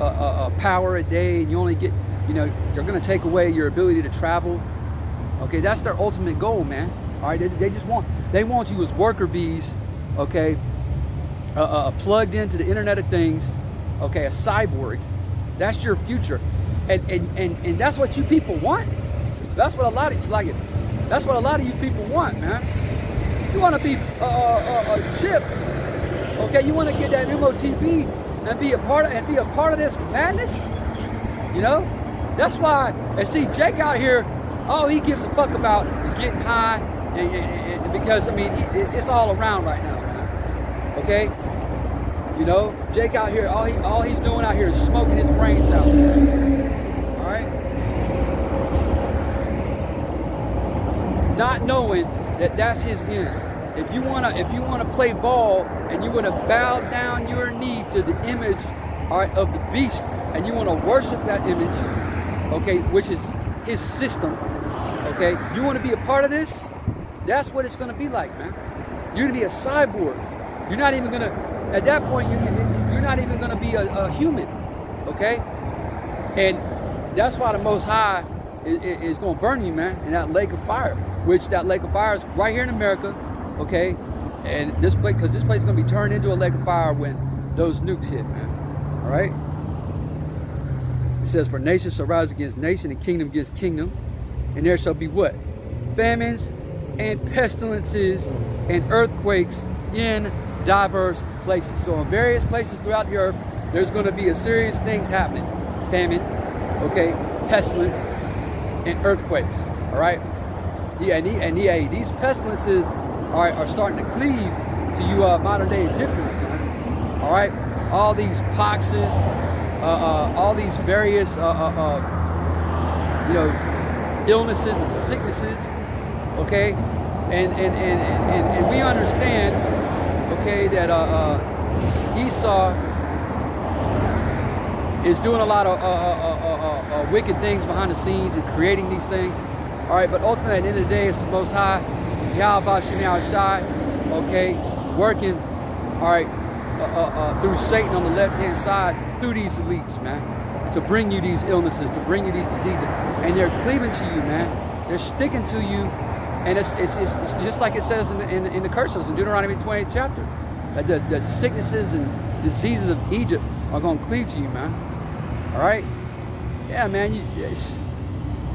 uh, uh, power a day and you only get, you know, you're going to take away your ability to travel. Okay, that's their ultimate goal, man. All right, they, they just want, they want you as worker bees, okay, uh, uh, plugged into the Internet of Things, okay, a cyborg. That's your future. And, and, and, and that's what you people want. That's what a lot of, it's like it. That's what a lot of you people want, man. You want to be a, a, a chip, okay? You want to get that MOTB and be a part of and be a part of this madness. You know, that's why. And see, Jake out here, all he gives a fuck about is getting high, and, and, and because I mean, it's all around right now, man. Okay. You know, Jake out here, all he all he's doing out here is smoking his brains out. All right. Not knowing that that's his end. If you wanna, if you wanna play ball and you wanna bow down your knee to the image right, of the beast, and you wanna worship that image, okay, which is his system, okay, you wanna be a part of this, that's what it's gonna be like, man. You're gonna be a cyborg. You're not even gonna, at that point, you, you're not even gonna be a, a human, okay? And that's why the Most High is, is going to burn you, man, in that lake of fire. Which that lake of fire is right here in America, okay? And this place, because this place is going to be turned into a lake of fire when those nukes hit, man. All right? It says, For nation shall rise against nation and kingdom against kingdom. And there shall be what? Famines and pestilences and earthquakes in diverse places. So in various places throughout the earth, there's going to be a serious things happening. Famine, okay, pestilence, and earthquakes. All right? Yeah, and, and yeah, these pestilences are, are starting to cleave to you uh, modern day Egyptians, man. All right, all these poxes, uh, uh, all these various, uh, uh, uh, you know, illnesses and sicknesses. Okay, and and and and, and we understand, okay, that Esau is doing a lot of wicked things behind the scenes and creating these things. All right, but ultimately at the end of the day, it's the Most High Yahweh Shemi Shai, okay, working, all right, uh, uh, uh, through Satan on the left-hand side, through these elites, man, to bring you these illnesses, to bring you these diseases. And they're cleaving to you, man. They're sticking to you. And it's, it's, it's just like it says in the, in, in the curses in Deuteronomy 28 chapter, that the, the sicknesses and diseases of Egypt are going to cleave to you, man. All right? Yeah, man, you,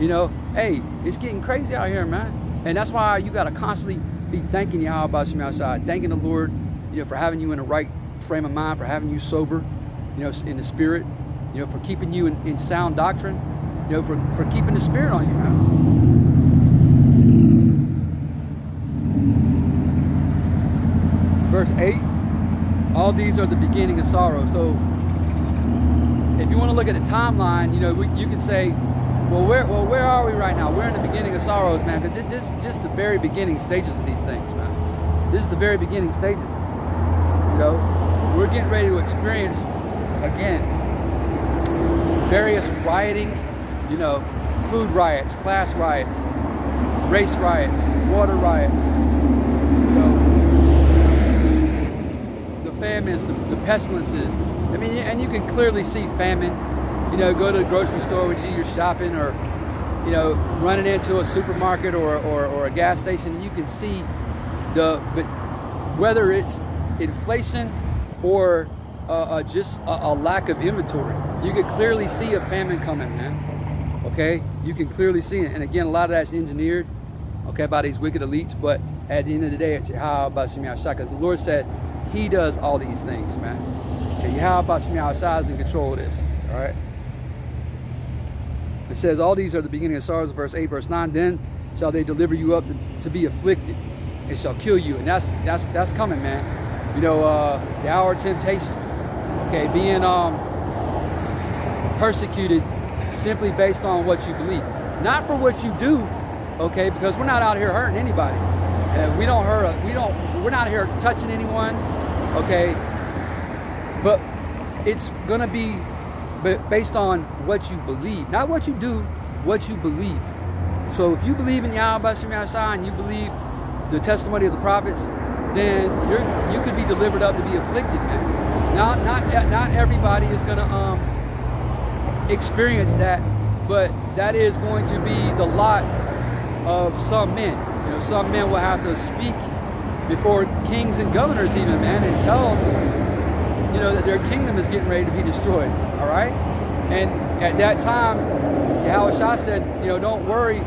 you know, hey, it's getting crazy out here, man. And that's why you got to constantly be thanking Yahweh Shem outside, thanking the Lord, you know, for having you in the right frame of mind, for having you sober, you know, in the spirit, you know, for keeping you in, in sound doctrine, you know, for, for keeping the spirit on you. Verse 8, all these are the beginning of sorrow. So if you want to look at the timeline, you know, we, you can say, well, where well where are we right now? We're in the beginning of sorrows, man. This is just the very beginning stages of these things, man. This is the very beginning stages. You know, we're getting ready to experience again various rioting, you know, food riots, class riots, race riots, water riots. You know, the famines, the, the pestilences. I mean, and you can clearly see famine you know, go to the grocery store when you do your shopping or, you know, running into a supermarket or, or, or a gas station, you can see the, but whether it's inflation or uh, uh, just a, a, lack of inventory, you can clearly see a famine coming, man. Okay, you can clearly see it. And again, a lot of that's engineered, okay, by these wicked elites. But at the end of the day, it's how about Shemi because the Lord said He does all these things, man. Okay, how about Shemi is in control of this, all right? It says, all these are the beginning of sorrows, verse 8, verse 9. Then shall they deliver you up to, to be afflicted. It shall kill you. And that's that's that's coming, man. You know, uh, the hour of temptation. Okay, being um, persecuted simply based on what you believe. Not for what you do, okay, because we're not out here hurting anybody. Uh, we don't hurt, we don't, we're not here touching anyone, okay? But it's gonna be but based on what you believe, not what you do, what you believe. So if you believe in Yahweh Shemashah and you believe the testimony of the prophets, then you could be delivered up to be afflicted, man. Not not not everybody is gonna um experience that, but that is going to be the lot of some men. You know, some men will have to speak before kings and governors even, man, and tell them, you know, that their kingdom is getting ready to be destroyed, all right? And at that time, Yahweh said, you know, don't worry,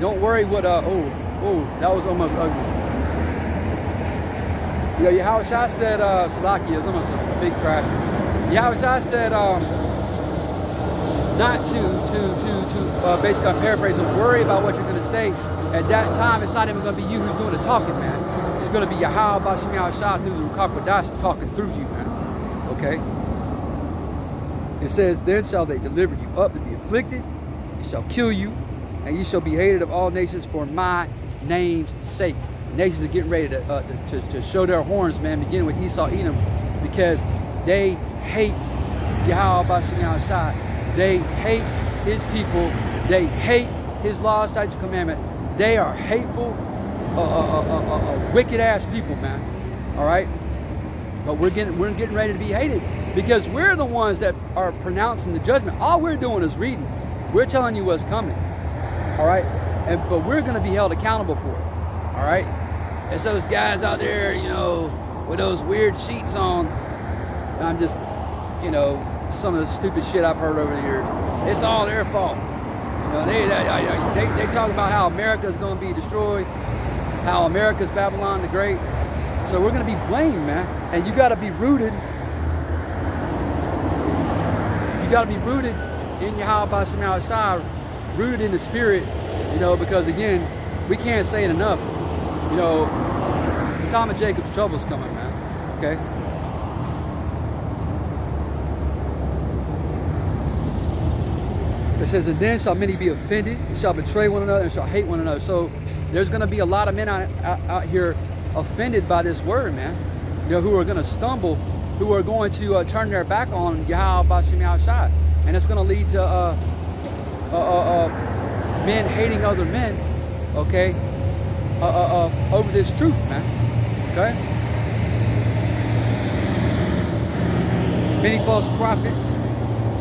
don't worry what, uh, oh, oh, that was almost ugly. You know, Yahweh said, uh, Salaki is almost a big crash. Yahweh said, um, not to, to, to, to uh, basically, I'm paraphrasing, worry about what you're going to say. At that time, it's not even going to be you who's doing the talking, man. It's going to be Yahweh Bashim Yahweh through the Rukakwadash talking through you. Okay? It says, Then shall they deliver you up to be afflicted, shall kill you, and you shall be hated of all nations for my name's sake. Nations are getting ready to, uh, to, to, show their horns, man, beginning with Esau, Edom, because they hate Yahweh Yahweh they hate his people. They hate his laws, statutes, commandments. They are hateful, uh, uh, uh, wicked ass people, man. All right. But we're getting we're getting ready to be hated because we're the ones that are pronouncing the judgment. All we're doing is reading. We're telling you what's coming. All right. And but we're going to be held accountable for it. All right. It's those guys out there, you know, with those weird sheets on. I'm just, you know, some of the stupid shit I've heard over the years. It's all their fault. You know, they, they, they, they talk about how America's going to be destroyed, how America's Babylon the Great. So we're going to be blamed, man. And you got to be rooted. You got to be rooted in Yahweh Bashem Shai, rooted in the spirit, you know, because again, we can't say it enough. You know, the time of Jacob's trouble's coming, man. Okay? It says, and then shall many be offended, and shall betray one another, and shall hate one another. So there's going to be a lot of men out, out, out, here offended by this word, man. You know, who are going to stumble, who are going to uh, turn their back on Yahweh Bashim Shai. And it's going to lead to uh, uh, uh, uh, men hating other men, okay, uh, over this truth, man. Okay? Many false prophets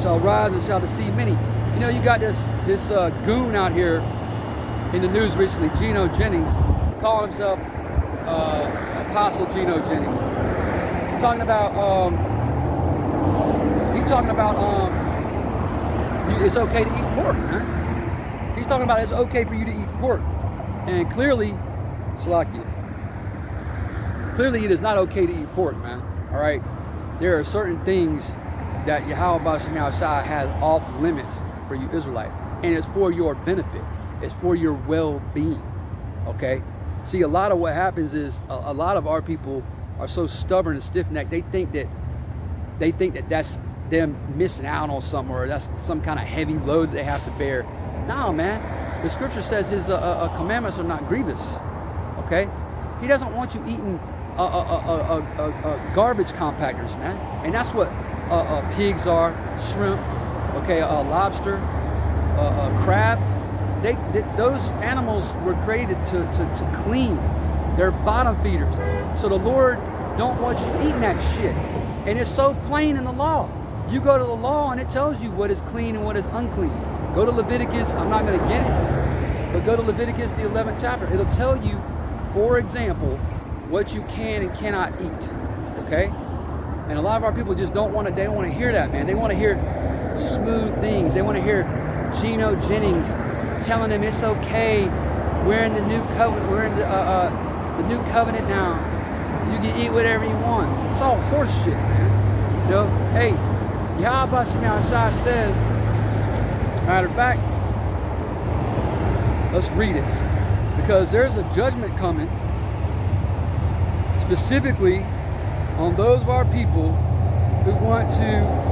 shall rise and shall deceive many. You know, you got this this goon out here in the news recently, Gino Jennings, calling himself uh, Apostle Gino Jennings. Talking about, um, he's talking about um, it's okay to eat pork, man. He's talking about it's okay for you to eat pork. And clearly, Slakia, clearly it is not okay to eat pork, man. All right? There are certain things that Yahweh Bashim has off limits for you Israelites. And it's for your benefit. It's for your well-being. Okay? See, a lot of what happens is a, a lot of our people are so stubborn and stiff-necked. They think that they think that that's them missing out on something or that's some kind of heavy load they have to bear. No, man. The scripture says his uh, uh, commandments are not grievous. Okay? He doesn't want you eating uh, uh, uh, garbage compactors, man. And that's what pigs are, shrimp, okay, a lobster, a crab. They, they, those animals were created to, to, to clean. They're bottom feeders. So the Lord don't want you eating that shit. And it's so plain in the law. You go to the law and it tells you what is clean and what is unclean. Go to Leviticus, I'm not going to get it, but go to Leviticus, the 11th chapter. It'll tell you, for example, what you can and cannot eat. Okay? And a lot of our people just don't want to, they don't want to hear that, man. They want to hear smooth things. They want to hear Gino Jennings telling them it's okay. We're in the new covenant. We're in the, uh, uh, the new covenant now. You can eat whatever you want. It's all horseshit, man. You know, hey, Yahweh Shai says, matter of fact, let's read it. Because there's a judgment coming specifically on those of our people who want to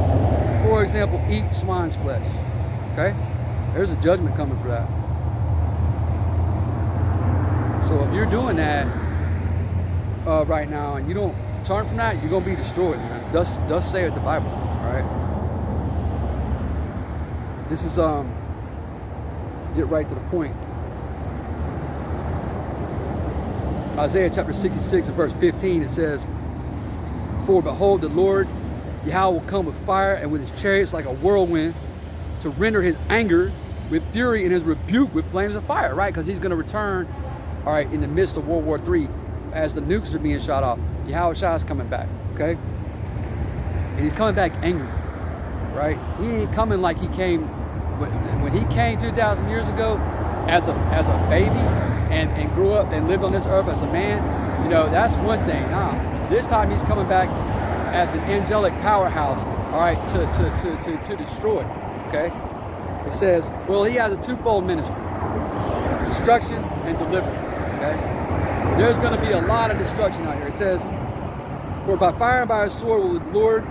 for example, eat swine's flesh. Okay? There's a judgment coming for that. So if you're doing that uh, right now and you don't turn from that, you're going to be destroyed, man. Thus, thus saith the Bible. All right? This is, um, get right to the point. Isaiah chapter 66 and verse 15, it says, For behold, the Lord Yahweh will come with fire and with his chariots like a whirlwind, to render his anger with fury and his rebuke with flames of fire, right? Because he's going to return, all right, in the midst of World War III as the nukes are being shot off. Yahweh Shah is coming back, okay? And he's coming back angry, right? He ain't coming like he came, when, he came 2,000 years ago as a, as a baby and, and grew up and lived on this earth as a man, you know, that's one thing. This time he's coming back as an angelic powerhouse, all right, to, to, to, to, to destroy, okay? It says, well, he has a twofold ministry, destruction and deliverance, okay? There's going to be a lot of destruction out here. It says, for by fire and by a sword will the Lord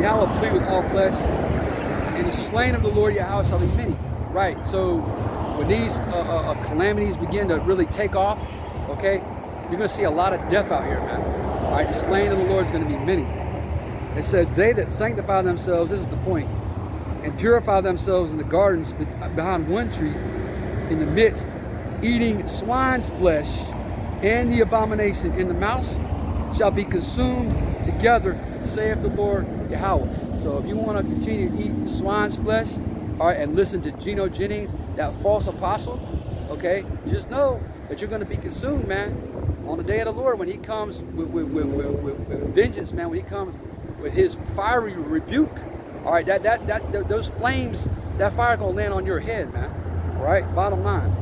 Yahweh plead with all flesh, and the slain of the Lord Yahweh shall be many. Right, so when these uh, uh, uh, calamities begin to really take off, okay, you're going to see a lot of death out here, man. All right, the slain of the Lord is going to be many. It says, they that sanctify themselves, this is the point, and purify themselves in the gardens behind one tree, in the midst, eating swine's flesh and the abomination in the mouth, shall be consumed together, saith the Lord Yahweh. So if you want to continue to eat swine's flesh, all right, and listen to Gino Jennings, that false apostle, okay, just know that you're going to be consumed, man, on the day of the Lord when he comes with, with, with, with vengeance, man, when he comes with his fiery rebuke. All right, that, that, that, those flames, that fire to land on your head, man. All right, bottom line.